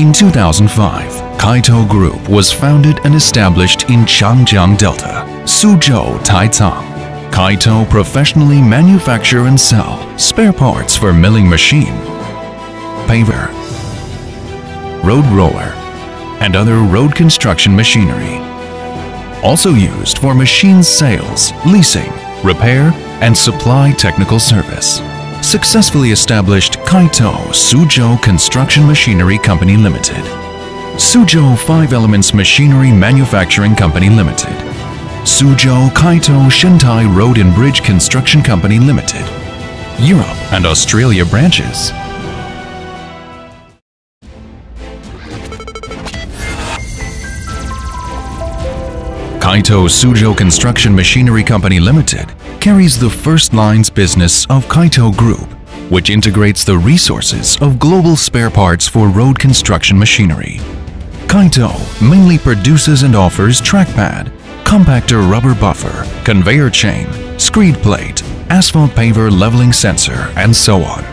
In 2005, Kaito Group was founded and established in Changjiang Delta, Suzhou, Taicang. Kaito professionally manufacture and sell spare parts for milling machine, paver, road roller, and other road construction machinery. Also used for machine sales, leasing, repair, and supply technical service. Successfully established Kaito Suzhou Construction Machinery Company Limited. Suzhou 5 Elements Machinery Manufacturing Company Limited. Suzhou Kaito Shentai Road and Bridge Construction Company Limited. Europe and Australia branches. Kaito Suzhou Construction Machinery Company Limited carries the first lines business of Kaito Group, which integrates the resources of global spare parts for road construction machinery. Kaito mainly produces and offers trackpad, compactor rubber buffer, conveyor chain, screed plate, asphalt paver leveling sensor, and so on.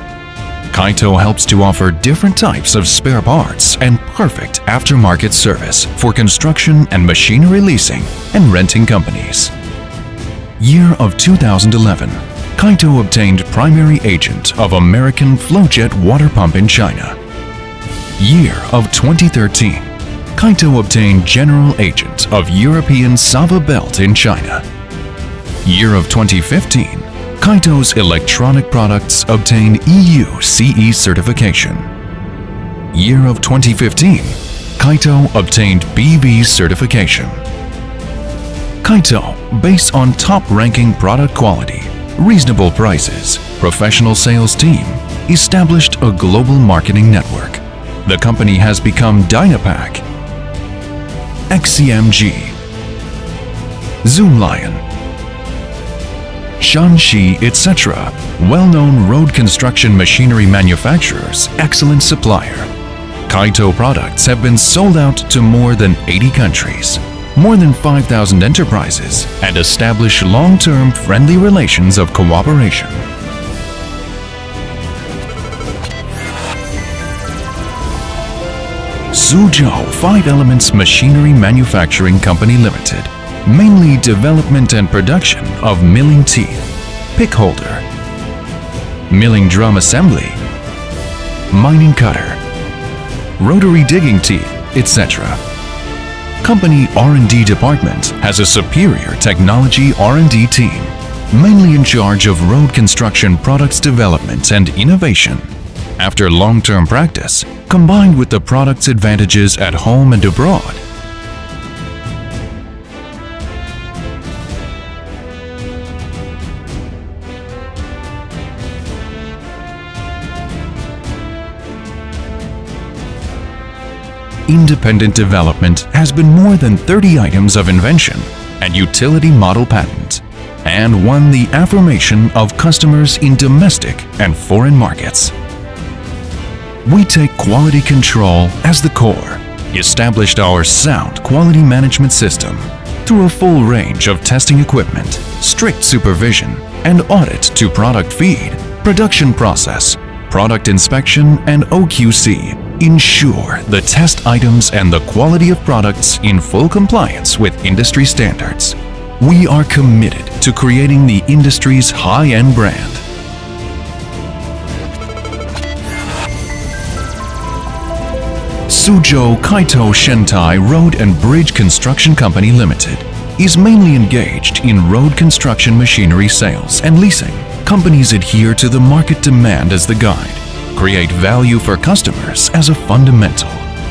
Kaito helps to offer different types of spare parts and perfect aftermarket service for construction and machinery leasing and renting companies. Year of 2011, Kaito obtained primary agent of American Flojet water pump in China. Year of 2013, Kaito obtained general agent of European Sava Belt in China. Year of 2015, Kaito's electronic products obtain EU CE certification. Year of 2015, Kaito obtained BV certification. Kaito, based on top-ranking product quality, reasonable prices, professional sales team, established a global marketing network. The company has become Dynapac, XCMG, Zoomlion, Shanxi, etc., well-known road construction machinery manufacturers, excellent supplier. Kaito products have been sold out to more than 80 countries, more than 5,000 enterprises, and establish long-term friendly relations of cooperation. Suzhou 5 Elements Machinery Manufacturing Company Limited mainly development and production of milling teeth, pick holder, milling drum assembly, mining cutter, rotary digging teeth, etc. Company R&D department has a superior technology R&D team, mainly in charge of road construction products development and innovation. After long-term practice, combined with the product's advantages at home and abroad, independent development has been more than 30 items of invention and utility model patent, and won the affirmation of customers in domestic and foreign markets. We take quality control as the core, established our sound quality management system through a full range of testing equipment, strict supervision, and audit to product feed, production process, product inspection, and OQC ensure the test items and the quality of products in full compliance with industry standards. We are committed to creating the industry's high-end brand. Suzhou Kaito Shentai Road and Bridge Construction Company Limited is mainly engaged in road construction machinery sales and leasing. Companies adhere to the market demand as the guide create value for customers as a fundamental.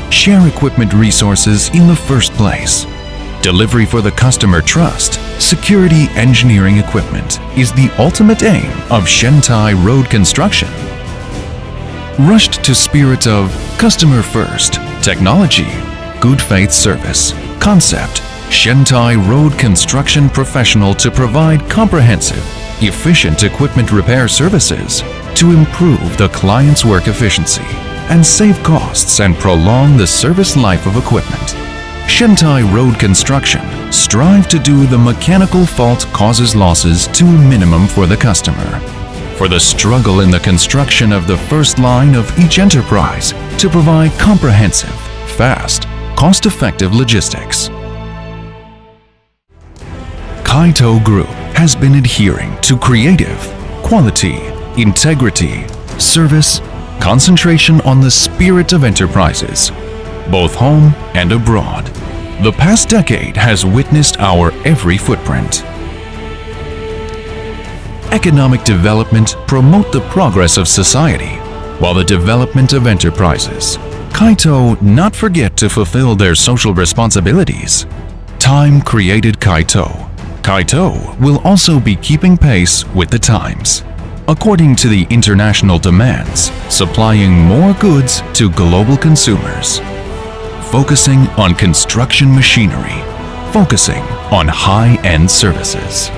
Share equipment resources in the first place. Delivery for the customer trust, security engineering equipment is the ultimate aim of Shentai Road Construction. Rushed to spirit of customer first, technology, good faith service, concept, Shentai Road Construction Professional to provide comprehensive, efficient equipment repair services to improve the client's work efficiency and save costs and prolong the service life of equipment. Shentai Road Construction strive to do the mechanical fault causes losses to minimum for the customer. for the struggle in the construction of the first line of each enterprise to provide comprehensive, fast, cost-effective logistics. Kaito Group has been adhering to creative, quality, integrity, service, concentration on the spirit of enterprises, both home and abroad. The past decade has witnessed our every footprint. Economic development promote the progress of society, while the development of enterprises. Kaito not forget to fulfill their social responsibilities. Time created Kaito. Kaito will also be keeping pace with the times according to the international demands, supplying more goods to global consumers. Focusing on construction machinery. Focusing on high-end services.